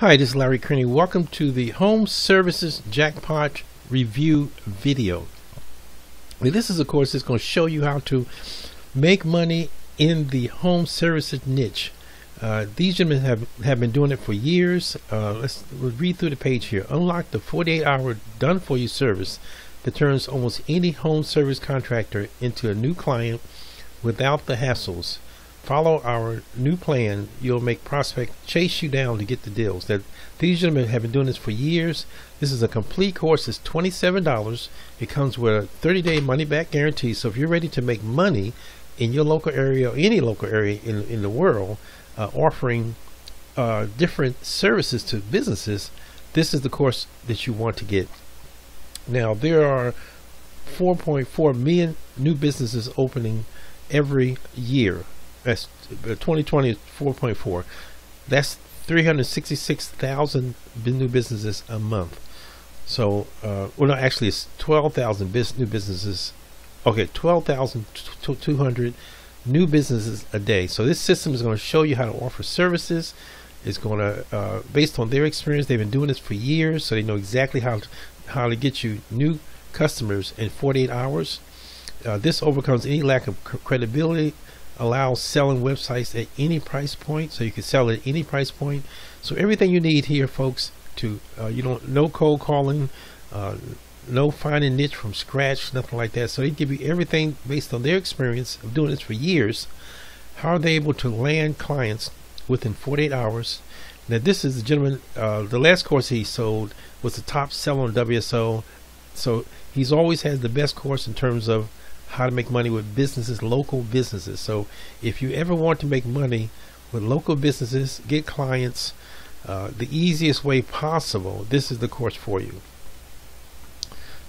Hi, this is Larry Kearney. Welcome to the Home Services Jackpot Review video. Now, this is, of course, is going to show you how to make money in the home services niche. Uh, these gentlemen have, have been doing it for years. Uh, let's read through the page here. Unlock the 48 hour done for you service that turns almost any home service contractor into a new client without the hassles follow our new plan, you'll make prospect chase you down to get the deals. That these gentlemen have been doing this for years. This is a complete course. It's twenty-seven dollars. It comes with a thirty-day money-back guarantee. So if you're ready to make money in your local area or any local area in in the world, uh, offering uh, different services to businesses, this is the course that you want to get. Now there are 4.4 million new businesses opening every year that's 2020 is 4.4. That's 366,000 new businesses a month. So, uh, well, no, actually, it's 12,000 bis- new businesses. Okay, 12,200 new businesses a day. So, this system is going to show you how to offer services. It's going to, uh, based on their experience, they've been doing this for years, so they know exactly how to, how to get you new customers in 48 hours. Uh, this overcomes any lack of credibility allows selling websites at any price point so you can sell at any price point. So everything you need here folks to uh, you don't no cold calling uh, no finding niche from scratch nothing like that. So they give you everything based on their experience of doing this for years how are they able to land clients within 48 hours. Now this is the gentleman uh, the last course he sold was the top seller on WSO so he's always had the best course in terms of how to make money with businesses, local businesses. So if you ever want to make money with local businesses, get clients, uh, the easiest way possible, this is the course for you.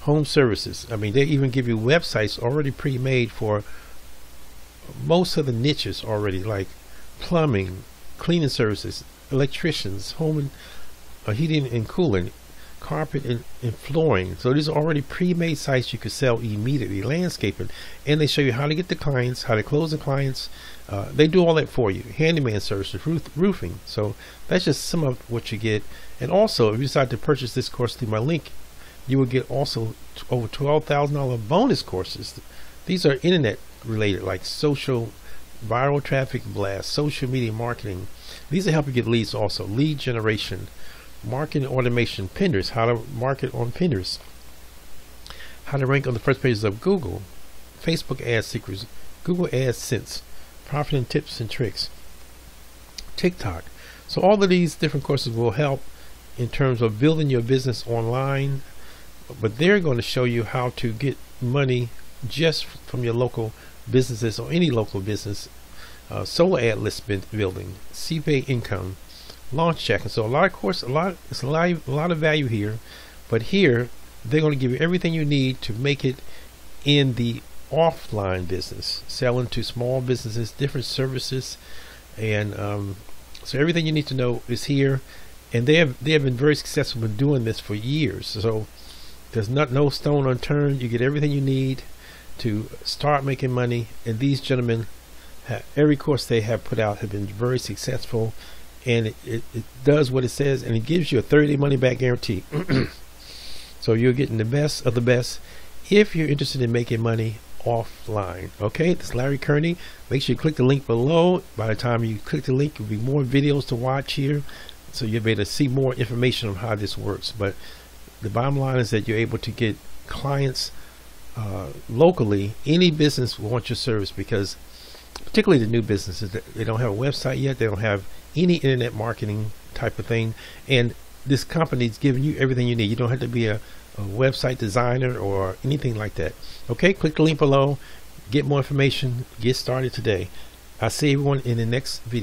Home services. I mean, they even give you websites already pre-made for most of the niches already, like plumbing, cleaning services, electricians, home and uh, heating and cooling, carpet and, and, flooring. So these are already pre-made sites you could sell immediately, landscaping, and they show you how to get the clients, how to close the clients. Uh, they do all that for you. Handyman services, roof, roofing. So that's just some of what you get. And also, if you decide to purchase this course through my link, you will get also over twelve thousand dollar bonus courses. These are internet related, like social, viral traffic blast, social media marketing. These will help you get leads also, lead generation marketing automation, Pinterest, how to market on Pinterest, how to rank on the first pages of Google, Facebook ad secrets, Google AdSense, profiting tips and tricks, TikTok. So all of these different courses will help in terms of building your business online, but they're going to show you how to get money just from your local businesses or any local business, uh, solo ad list building, CPA income, launch check. And so a lot of course, a lot, it's a lot, a lot of value here, but here they're going to give you everything you need to make it in the offline business, selling to small businesses, different services, and um, so everything you need to know is here. And they have they have been very successful in doing this for years. So there's not no stone unturned. You get everything you need to start making money. And these gentlemen, have, every course they have put out have been very successful and it, it, it, does what it says and it gives you a 30 day money back guarantee. So you're getting the best of the best if you're interested in making money offline. Okay this is larry kearney. Make sure you click the link below. By the time you click the link there'll be more videos to watch here so you'll be able to see more information on how this works. But the bottom line is that you're able to get clients uh, locally. Any business will want your service because particularly the new businesses that they don't have a website yet they don't have any internet marketing type of thing. And this company is giving you everything you need. You don't have to be a, a website designer or anything like that. Okay, click the link below, get more information, get started today. I'll see everyone in the next video.